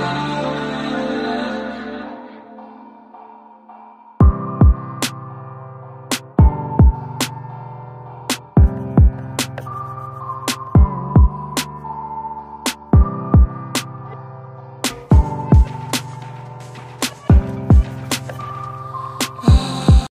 Lord.